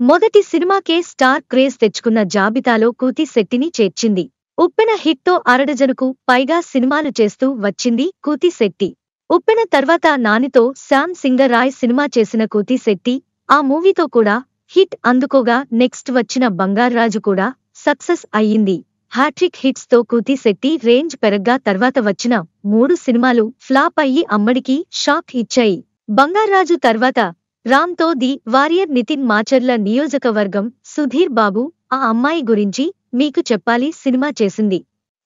మొదటి సినిమాకే star craze తెచ్చుకున్న జాబితాలో కూతి శెట్టిని చేర్చింది. ఉప్పెన హిట్తో అరడజనుకు పైగా సినిమాలు చేస్తూ వచ్చింది కూతి శెట్టి. ఉప్పెన తర్వాత నానితో శామ్ సింగరాయ్ సినిమా చేసిన కూతి శెట్టి ఆ మూవీతో కూడా హిట్ అందుకోగా నెక్స్ట్ వచ్చిన బంగార్రాజు కూడా సక్సెస్ అయ్యింది. హ్యాట్రిక్ హిట్స్తో కూతి శెట్టి రేంజ్ పెరగ్గా తర్వాత వచ్చిన మూడు సినిమాలు ఫ్లాప్ అయ్యి అమ్మడికి షాక్ ఇచ్చాయి. బంగార్రాజు తర్వాత రామ్తో ది వారియర్ నితిన్ మాచర్ల నియోజకవర్గం సుధీర్ బాబు ఆ అమ్మాయి గురించి మీకు చెప్పాలి సినిమా చేసింది.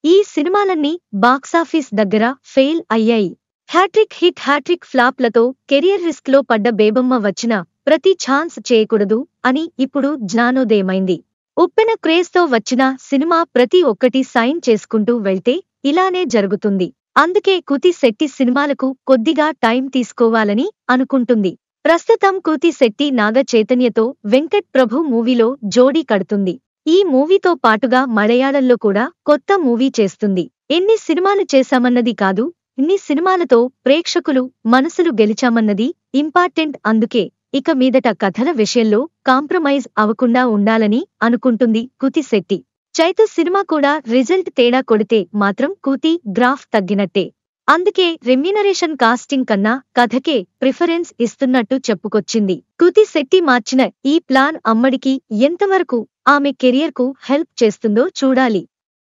ఈ సినిమాలన్నీ బాక్సాఫీస్ దగ్గర ఫెయిల్ అయ్యాయి. హ్యాట్రిక్ హిట్ హ్యాట్రిక్ ఫ్లాప్లతో కెరియర్ రిస్క్లో పడ్డ బేబమ్మ వచ్చిన ప్రతి ఛాన్స్ చేయకూడదు అని ఇప్పుడు జ్ఞానోదయమైంది. ఉప్పెన క్రేజ్తో వచ్చిన సినిమా ప్రతి ఒక్కటి సైన్ చేసుకుంటూ వెళ్తే ఇలానే జరుగుతుంది. అందుకే కుతి శెట్టి సినిమాలకు కొద్దిగా టైం తీసుకోవాలని అనుకుంటుంది. ప్రస్తుతం కృతి శెట్టి నాగ చైతన్యతో వెంకట్ ప్రభు మూవీలో జోడీ కడుతుంది. ఈ మూవీతో పాటుగా మలయాళంలో కూడా కొత్త మూవీ చేస్తుంది. ఎన్ని సినిమాలు చేశామన్నది కాదు ఇన్ని సినిమాలతో ప్రేక్షకులు మనసులు గెలిచామన్నది ఇంపార్టెంట్ అందుకే ఇక మీదట కథల విషయంలో కాంప్రమైజ్ అవ్వకుండా ఉండాలని అనుకుంటుంది కూతి శెట్టి. చైతు సినిమా కూడా రిజల్ట్ తేడా కొడితే మాత్రం కూతి గ్రాఫ్ తగ్గినట్టే. అందుకే రెమ్యూనరేషన్ కాస్టింగ్ కన్నా కథకే ప్రిఫరెన్స్ ఇస్తున్నట్టు చెప్పుకొచ్చింది. కృతి శెట్టి మార్చిన ఈ ప్లాన్ అమ్మడికి ఎంతవరకు ఆమె కెరియర్కు హెల్ప్ చేస్తుందో చూడాలి.